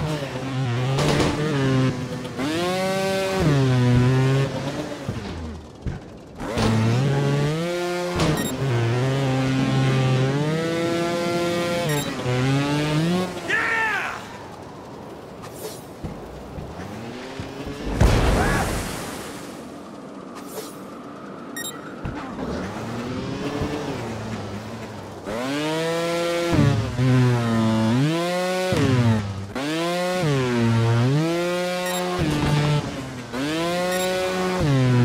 Oh. Mm-hmm.